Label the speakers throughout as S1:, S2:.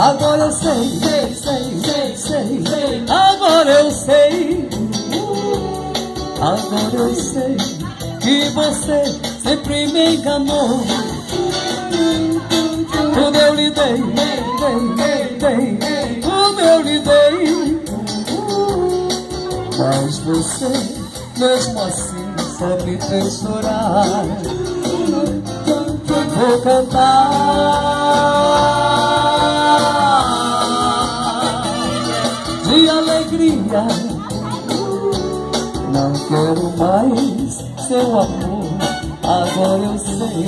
S1: Agora eu sei, sei, sei, sei, sei. Agora eu sei. Agora eu sei que você sempre me enganou. Tudo eu lhe dei, dei, dei, dei, tudo eu lhe dei. Mas você, mesmo assim, só me fez chorar. Vou cantar Não quero mais seu amor, agora eu sei.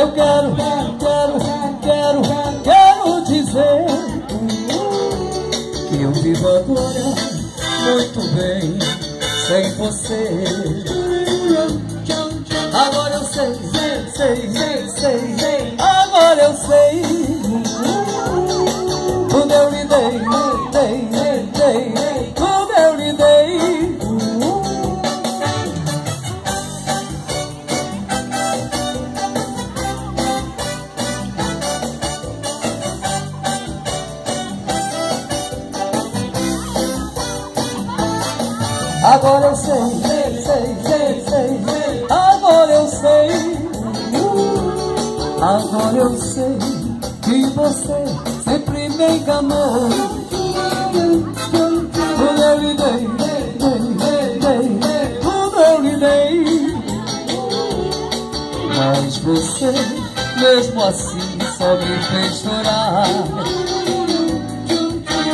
S1: Eu quero, quero, quero, quero dizer que eu vivo agora muito bem sem você. Agora eu sei, sei, sei, sei. Agora eu sei. Agora eu sei que você sempre me enganou. Tudo eu lhe dei, dei, dei, dei. Tudo eu lhe dei. Mas você, mesmo assim, só me fez chorar.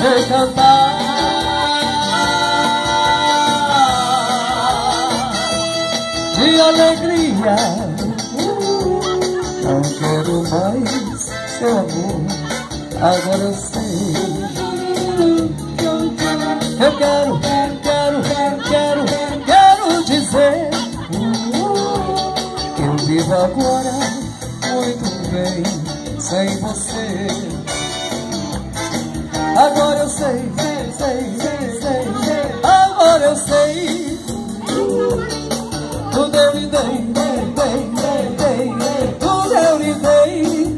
S1: Vou de alegria. Não quero mais seu amor, agora eu sei. Eu quero, quero, quero, quero dizer que eu vivo agora muito bem sem você. Agora eu sei, sei, sei, sei, Oh, every day, day, every day.